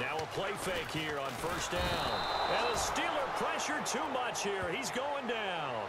Now a play fake here on first down. And the Steeler pressure too much here. He's going down.